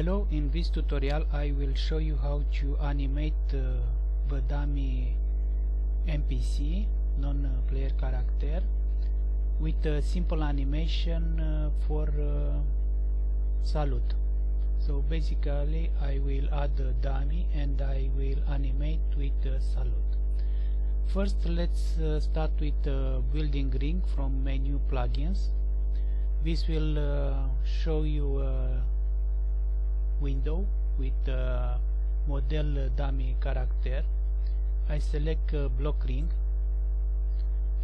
Hello, in this tutorial I will show you how to animate uh, the dummy NPC, non-player character, with a simple animation uh, for uh, salute. So basically I will add a dummy and I will animate with uh, salute. First let's uh, start with uh, building ring from menu plugins. This will uh, show you a window with uh, model dummy character. I select uh, block rig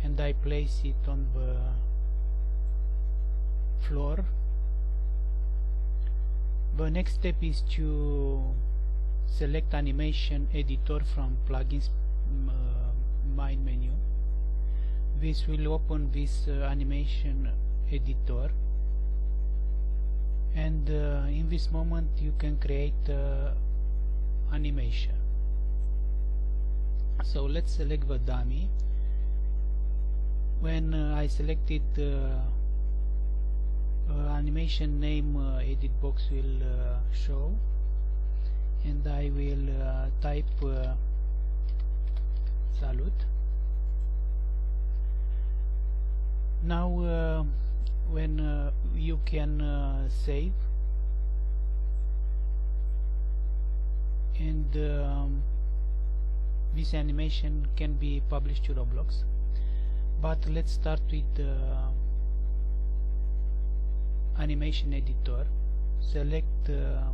and I place it on the floor. The next step is to select animation editor from plugins uh, main menu. This will open this uh, animation editor and uh, in this moment you can create uh, animation. So let's select the dummy when uh, I selected uh, animation name uh, edit box will uh, show. And I will type salute now when uh, you can uh, save. And um, this animation can be published to Roblox. But let's start with the animation editor. Select uh,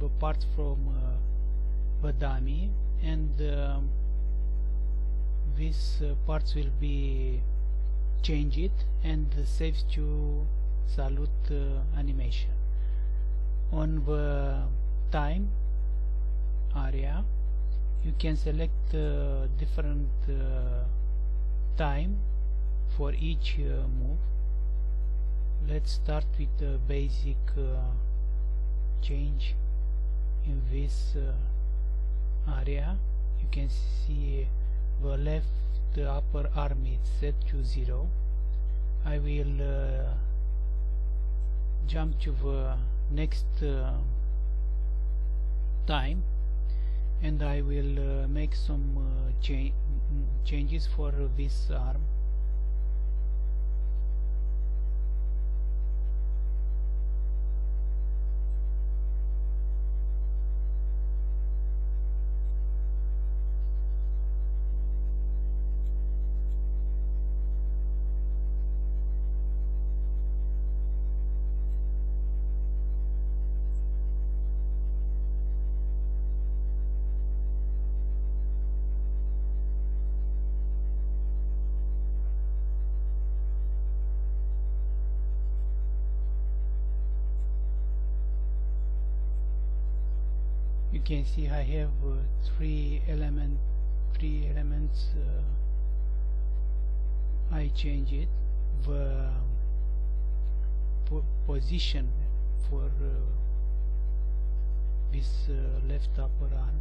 the parts from uh, the dummy and um, these uh, parts will be change it and save to salute uh, animation. On the time area you can select uh, different uh, time for each uh, move. Let's start with the basic uh, change in this uh, area. You can see the upper arm is set to 0 I will uh, jump to the next uh, time and I will uh, make some uh, cha changes for this arm can see I have uh, three element three elements uh, I change it the po position for uh, this uh, left upper arm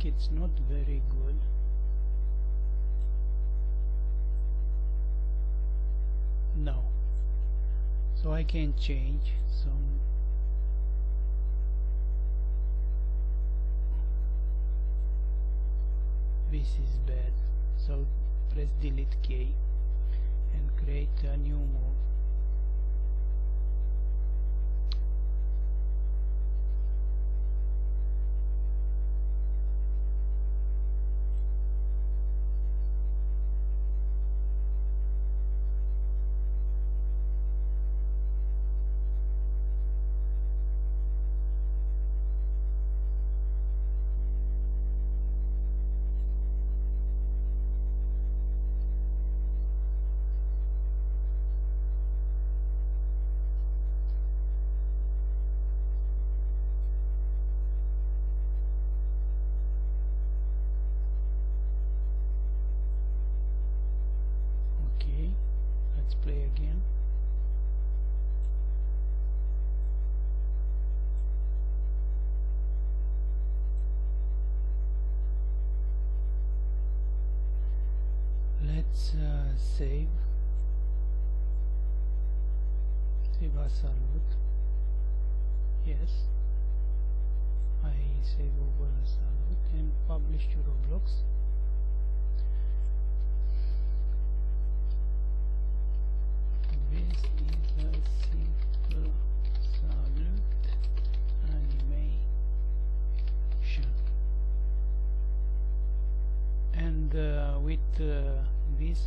think it's not very good. No. So I can change some this is bad. So press delete key and create a new move let's uh, save. Save as yes. I save over salut and publish to Roblox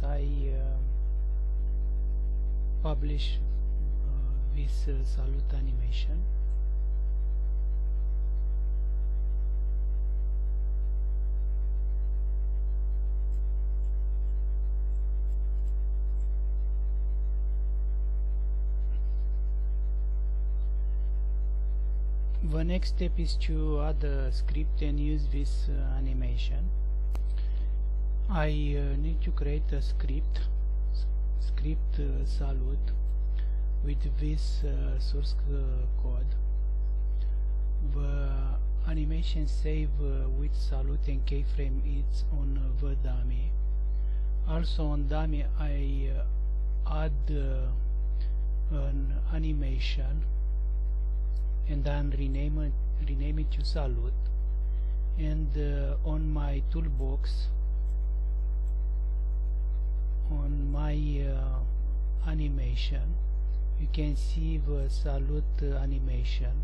I uh, publish uh, this uh, salut animation. The next step is to add a script and use this uh, animation I uh, need to create a script. Script uh, with this uh, source uh, code. The animation save uh, with salut and keyframe is on uh, the dummy. Also on dummy I add an animation and then rename it, rename it to salut. And uh, on my toolbox animation. You can see the salut uh, animation.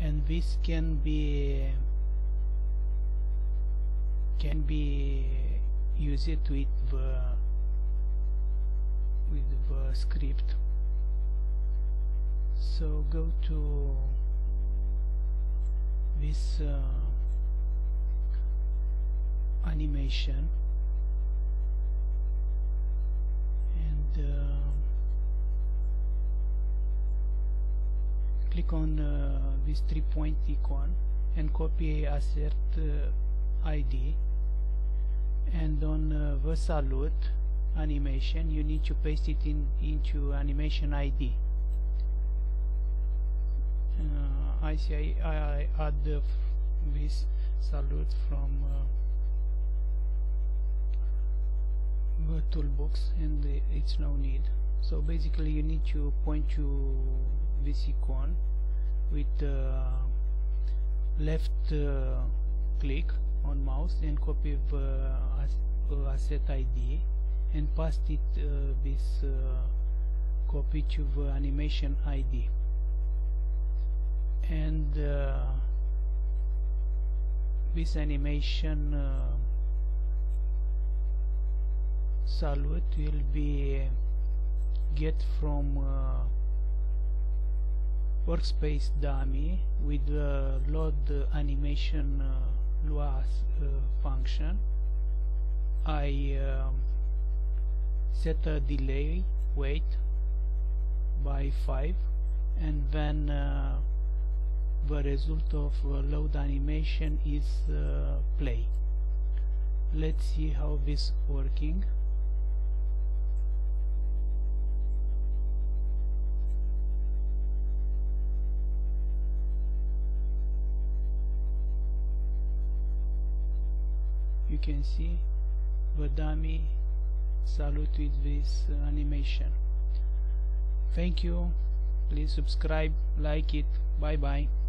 And this can be can be used with the with the script. So go to this uh, animation click on uh, this three point icon and copy asset uh, ID and on uh, the salut animation you need to paste it in into animation ID uh, I see I, I add the this salute from uh, the toolbox and it's no need. So basically you need to point to with uh, left uh, click on mouse and copy the uh, asset ID and paste it uh, this uh, copy to the animation ID and uh, this animation salut will be get from uh, workspace dummy with the load animation uh, uh, function. I set a delay wait by 5 and then uh, the result of uh, load animation is uh, play. Let's see how this working you can see the dummy salut with this uh, animation. Thank you. Please subscribe like it. Bye bye